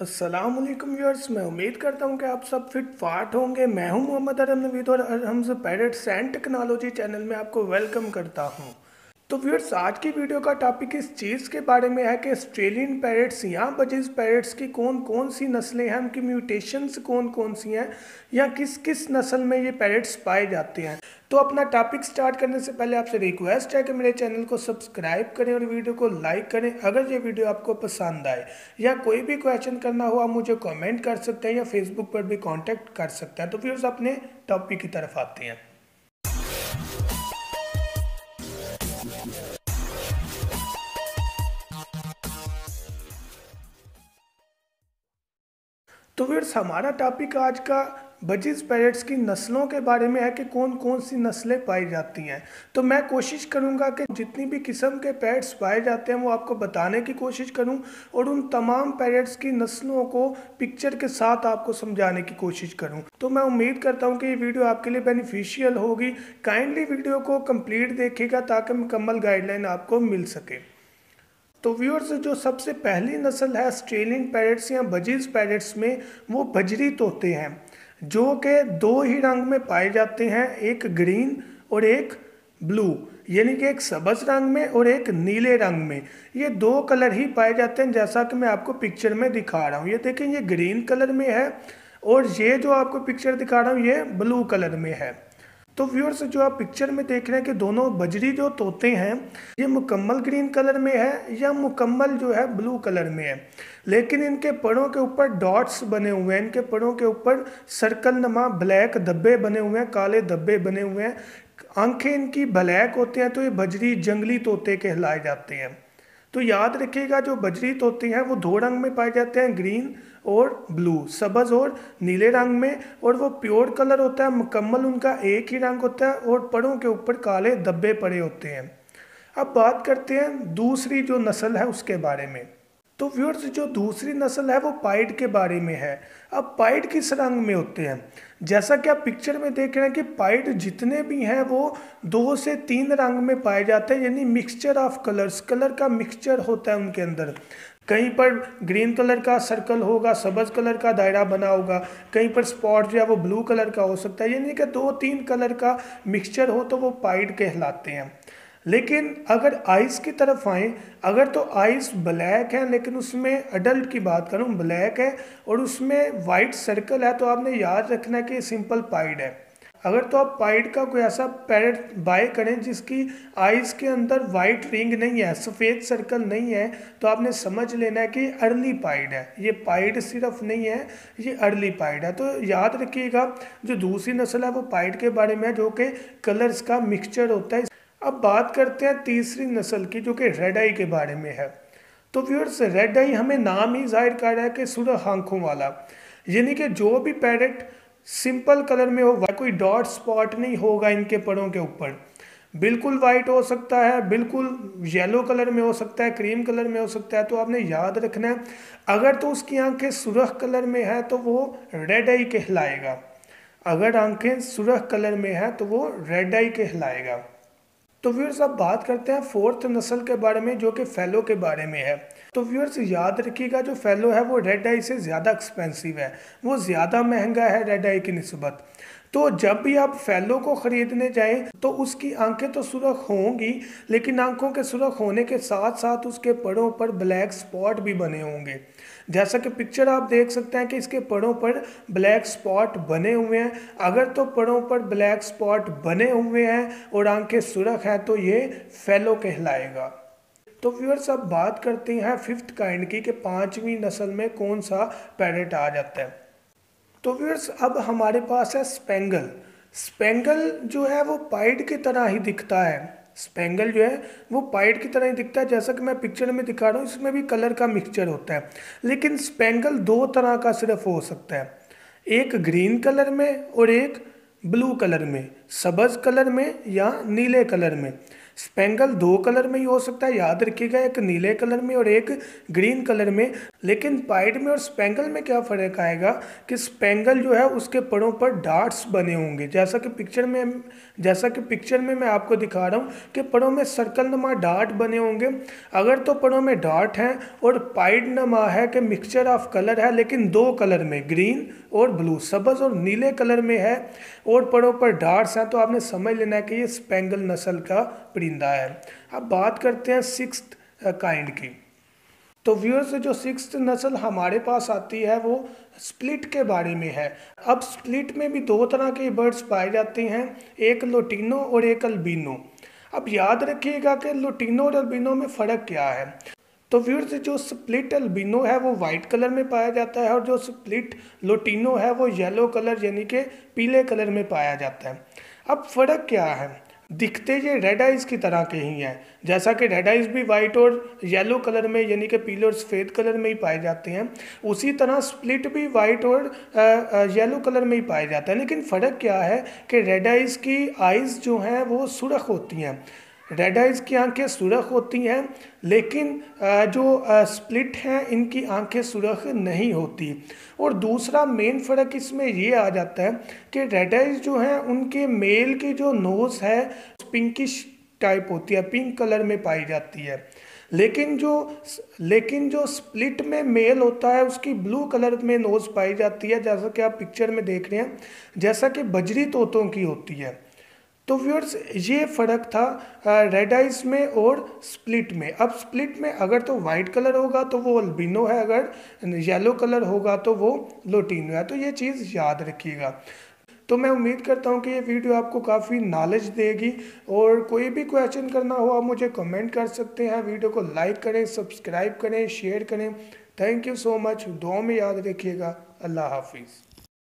वालेकुम व्यूअर्स, मैं उम्मीद करता हूँ कि आप सब फिट फाट होंगे। मैं हूँ मोहम्मद अरम नवीद और हमसे पैरट एंड टेक्नोलॉजी चैनल में आपको वेलकम करता हूँ। तो व्यूअर्स आज की वीडियो का टॉपिक इस चीज़ के बारे में है कि ऑस्ट्रेलियन पैरेट्स या बजिज पैरेट्स की कौन कौन सी नस्लें हैं, उनकी म्यूटेशंस कौन कौन सी हैं, या किस किस नस्ल में ये पैरेट्स पाए जाते हैं। तो अपना टॉपिक स्टार्ट करने से पहले आपसे रिक्वेस्ट है कि मेरे चैनल को सब्सक्राइब करें और वीडियो को लाइक करें। अगर ये वीडियो आपको पसंद आए, या कोई भी क्वेश्चन करना हो, आप मुझे कॉमेंट कर सकते हैं या फेसबुक पर भी कॉन्टैक्ट कर सकते हैं। तो व्यूअर्स अपने टॉपिक की तरफ़ आते हैं। तो फिर हमारा टॉपिक आज का बजिज पैरेट्स की नस्लों के बारे में है कि कौन कौन सी नस्लें पाई जाती हैं। तो मैं कोशिश करूँगा कि जितनी भी किस्म के पैरेट्स पाए जाते हैं, वो आपको बताने की कोशिश करूँ और उन तमाम पैरेट्स की नस्लों को पिक्चर के साथ आपको समझाने की कोशिश करूँ। तो मैं उम्मीद करता हूँ कि ये वीडियो आपके लिए बेनिफिशियल होगी। काइंडली वीडियो को कंप्लीट देखेगा ताकि मुकम्मल गाइडलाइन आपको मिल सके। तो व्यूअर्स जो सबसे पहली नस्ल है ऑस्ट्रेलियन पैरेट्स या बजीज पैरेट्स में, वो बजरी तोते हैं, जो कि दो ही रंग में पाए जाते हैं, एक ग्रीन और एक ब्लू यानी कि एक सबज रंग में और एक नीले रंग में। ये दो कलर ही पाए जाते हैं, जैसा कि मैं आपको पिक्चर में दिखा रहा हूँ। ये देखें, ये ग्रीन कलर में है और ये जो आपको पिक्चर दिखा रहा हूँ, ये ब्लू कलर में है। तो व्यूअर्स जो आप पिक्चर में देख रहे हैं कि दोनों बजरी जो तोते हैं, ये मुकम्मल ग्रीन कलर में है या मुकम्मल जो है ब्लू कलर में है। लेकिन इनके पड़ों के ऊपर डॉट्स बने हुए हैं। इनके पड़ों के ऊपर सर्कल नमा ब्लैक धब्बे बने हुए हैं, काले धब्बे बने हुए हैं। आँखें इनकी ब्लैक होते हैं तो ये बजरी जंगली तोते कहलाए जाते हैं। तो याद रखिएगा, जो बजरी तोते हैं, वो दो रंग में पाए जाते हैं, ग्रीन और ब्लू। सबज और नीले रंग में, और वो प्योर कलर होता है, मुकम्मल उनका एक ही रंग होता है, और पड़ों के ऊपर काले धब्बे पड़े होते हैं। अब बात करते हैं दूसरी जो नस्ल है, उसके बारे में। तो व्यूअर्स जो दूसरी नस्ल है वो पाइड के बारे में है। अब पाइड किस रंग में होते हैं? जैसा कि आप पिक्चर में देख रहे हैं कि पाइड जितने भी हैं वो दो से तीन रंग में पाए जाते हैं, यानी मिक्सचर ऑफ़ कलर्स कलर का मिक्सचर होता है उनके अंदर। कहीं पर ग्रीन कलर का सर्कल होगा, सबज कलर का दायरा बना होगा। कहीं पर स्पॉट जो है वो ब्लू कलर का हो सकता है, यानी कि दो तीन कलर का मिक्सचर हो तो वो पाइड कहलाते हैं। लेकिन अगर आइस की तरफ़ आए, अगर तो आइस ब्लैक है, लेकिन उसमें अडल्ट की बात करूँ ब्लैक है और उसमें वाइट सर्कल है तो आपने याद रखना है कि सिंपल पाइड है। अगर तो आप पाइड का कोई ऐसा पैरेट बाय करें जिसकी आइज़ के अंदर वाइट रिंग नहीं है, सफ़ेद सर्कल नहीं है तो आपने समझ लेना है कि अर्ली पाइड है। ये पाइड सिर्फ़ नहीं है, ये अर्ली पाइड है। तो याद रखिएगा, जो दूसरी नस्ल है, वो पाइड के बारे में जो कि कलर्स का मिक्सचर होता है। अब बात करते हैं तीसरी नस्ल की, जो कि रेड आई के बारे में है। तो व्यूअर्स रेड आई हमें नाम ही ज़ाहिर कर रहा है कि सुरख आँखों वाला। यानी कि जो भी पैरेट सिंपल कलर में होगा कोई डॉट स्पॉट नहीं होगा इनके पड़ों के ऊपर। बिल्कुल वाइट हो सकता है, बिल्कुल येलो कलर में हो सकता है क्रीम कलर में हो सकता है। तो आपने याद रखना है, अगर तो उसकी आँखें सुरख कलर में है तो वो रेड आई कहलाएगा। अगर आँखें सुरख कलर में है तो वो रेड आई कहलाएगा। तो व्यूअर्स अब बात करते हैं फोर्थ नस्ल के बारे में, जो कि फैलो के बारे में है। तो व्यूअर्स याद रखिएगा, जो फैलो है, वो रेड आई से ज़्यादा एक्सपेंसिव है। वो ज़्यादा महँगा है रेड आई की नस्बत। तो जब भी आप फैलो को ख़रीदने जाएँ तो उसकी आँखें तो सुरख होंगी, लेकिन आँखों के सुरख होने के साथ साथ उसके पड़ों पर ब्लैक स्पॉट भी बने होंगे। जैसा कि पिक्चर आप देख सकते हैं कि इसके पड़ों पर ब्लैक स्पॉट बने हुए हैं। अगर तो पड़ों पर ब्लैक स्पॉट बने हुए हैं और आँखें सुरख हैं तो ये फैलो कहलाएगा। तो व्यूअर्स अब बात करते हैं फिफ्थ काइंड की कि पांचवी नस्ल में कौन सा पैरेट आ जाता है। तो व्यूअर्स अब हमारे पास है स्पेंगल स्पेंगल जो है वो पाइड की तरह ही दिखता है। स्पेंगल जो है वो पाइड की तरह ही दिखता है, जैसा कि मैं पिक्चर में दिखा रहा हूँ, इसमें भी कलर का मिक्सचर होता है। लेकिन स्पेंगल दो तरह का सिर्फ़ हो सकता है। एक ग्रीन कलर में और एक ब्लू कलर में, सबज कलर में या नीले कलर में। स्पेंगल दो कलर में ही हो सकता है, याद रखिएगा, एक नीले कलर में और एक ग्रीन कलर में। लेकिन पाइड में और स्पेंगल में क्या फ़र्क आएगा कि स्पेंगल जो है, उसके पड़ों पर डार्ट्स बने होंगे। जैसा कि पिक्चर में जैसा कि पिक्चर में मैं आपको दिखा रहा हूँ कि पड़ों में सर्कल नमा डार्ट बने होंगे। अगर तो पड़ों में डार्ट हैं और पाइड नमा है कि मिक्सचर ऑफ़ कलर है, लेकिन दो कलर में, ग्रीन और ब्लू, सबज और नीले कलर में है और पड़ों पर डार्ट्स हैं तो आपने समझ लेना है कि ये स्पेंगल नस्ल का परिंदा है। अब बात करते हैं सिक्स काइंड की। तो व्यूअर्स जो सिक्स नस्ल हमारे पास आती है, वो स्प्लिट के बारे में है। अब स्प्लिट में भी दो तरह के बर्ड्स पाए जाते हैं, एक लोटिनो और एक अल्बिनो अब याद रखिएगा कि लोटिनो और अल्बिनो में फ़र्क क्या है। तो व्यूअर्स जो स्प्लिट अल्बिनो है, वो वाइट कलर में पाया जाता है और जो स्प्लिट लोटिनो है, वो येलो कलर यानी कि पीले कलर में पाया जाता है। अब फ़र्क क्या है? दिखते ये रेड आइज़ की तरह के ही हैं। जैसा कि रेड आइज़ भी वाइट और येलो कलर में यानी कि पीले और सफ़ेद कलर में ही पाए जाते हैं। उसी तरह स्प्लिट भी वाइट और येलो कलर में ही पाए जाते हैं। लेकिन फ़र्क क्या है कि रेड आइज़ की आइज़ जो हैं, वो सुरख होती हैं। रेड आइज़ की आँखें सुरख होती हैं, लेकिन जो स्प्लिट हैं, इनकी आँखें सुरख नहीं होती। और दूसरा मेन फ़र्क इसमें ये आ जाता है कि रेड आइज़ जो हैं, उनके मेल की जो नोज़ है पिंकिश टाइप होती है पिंक कलर में पाई जाती है। लेकिन जो लेकिन जो स्प्लिट में मेल होता है, उसकी ब्लू कलर में नोज़ पाई जाती है, जैसा कि आप पिक्चर में देख रहे हैं, जैसा कि बजरी तोतों की होती है। तो व्यूअर्स ये फ़र्क था रेड आइज़ में और स्प्लिट में। अब स्प्लिट में अगर तो वाइट कलर होगा तो वो अल्बिनो है, अगर येलो कलर होगा तो वो लोटिनो है। तो ये चीज़ याद रखिएगा। तो मैं उम्मीद करता हूँ कि ये वीडियो आपको काफ़ी नॉलेज देगी और कोई भी क्वेश्चन करना हो, आप मुझे कमेंट कर सकते हैं। वीडियो को लाइक करें सब्सक्राइब करें शेयर करें। थैंक यू सो मच दुआ में याद रखिएगा। अल्लाह हाफिज़।